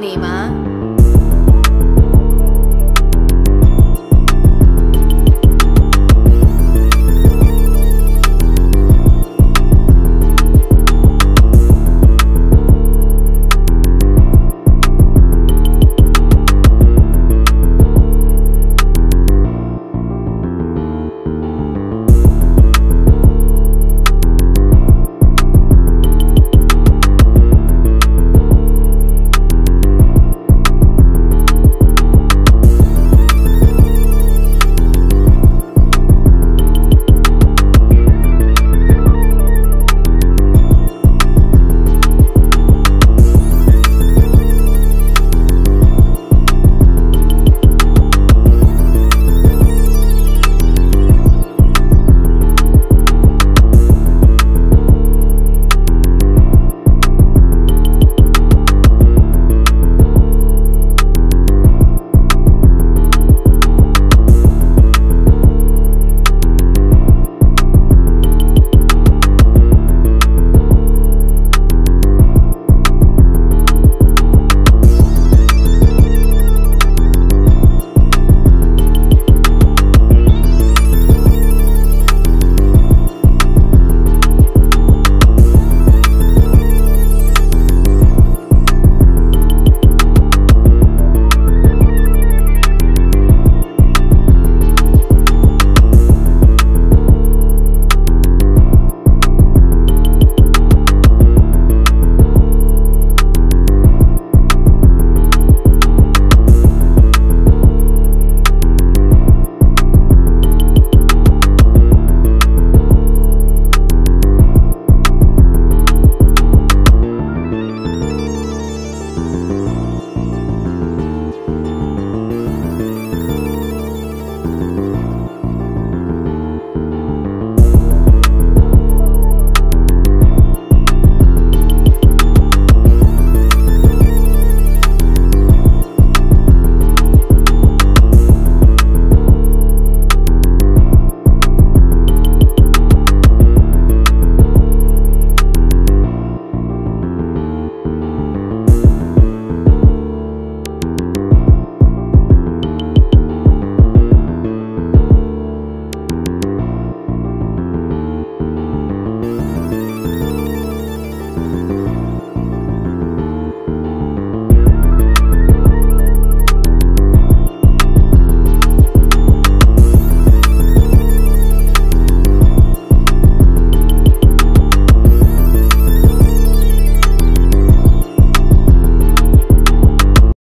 你们